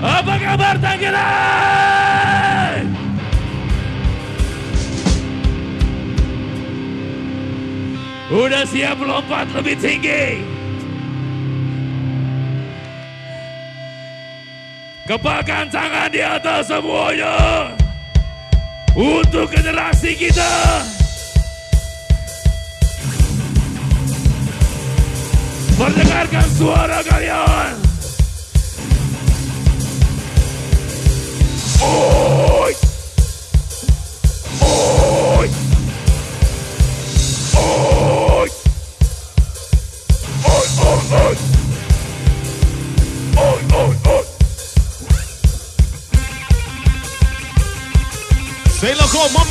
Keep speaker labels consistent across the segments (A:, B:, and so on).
A: Apa kabar Tangerang? Udah siap lompat lebih tinggi? Kepalkan tangan di atas semuanya Untuk generasi kita Perdengarkan suara kalian Oi! Oi!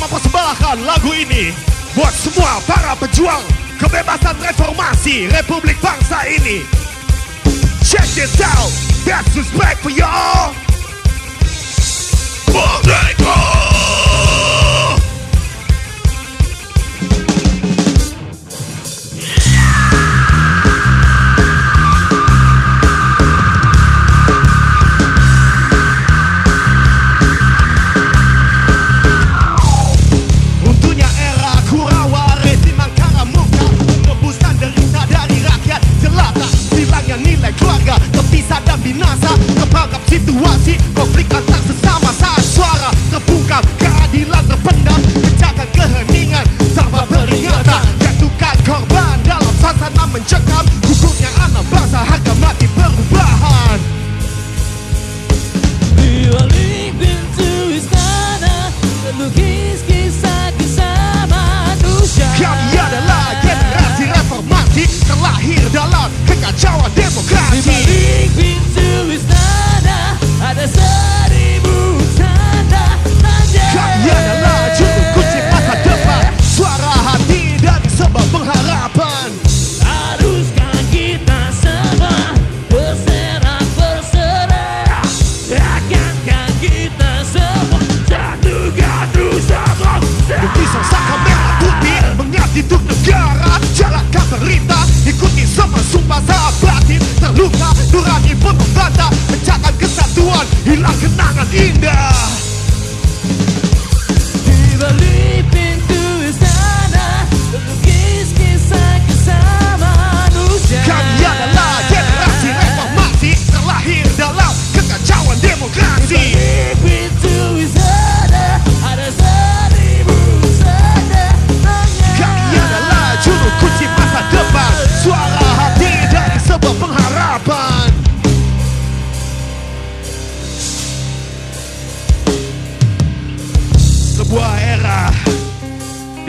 B: Mempersembahkan lagu ini buat semua para pejuang kebebasan reformasi Republik Bangsa ini. Check this out, that's respect for y'all. Fuck! Linda.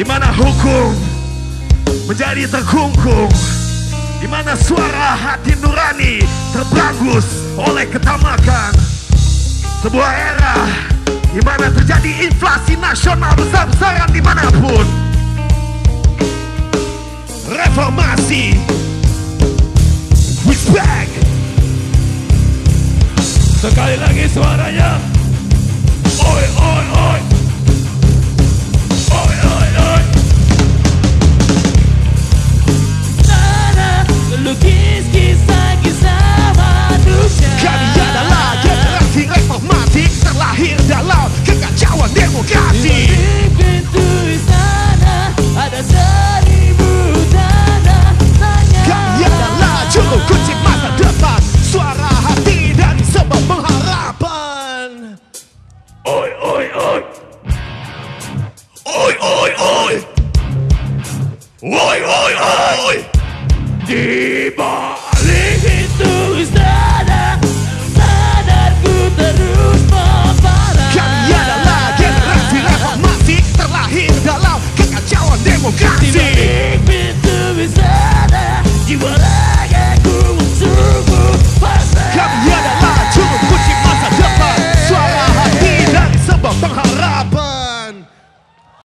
C: di
B: mana hukum menjadi terkungkung, di mana suara hati nurani terbagus oleh ketamakan. Sebuah era di mana terjadi inflasi nasional besar-besaran
C: di
A: mana pun. Reformasi Daddy!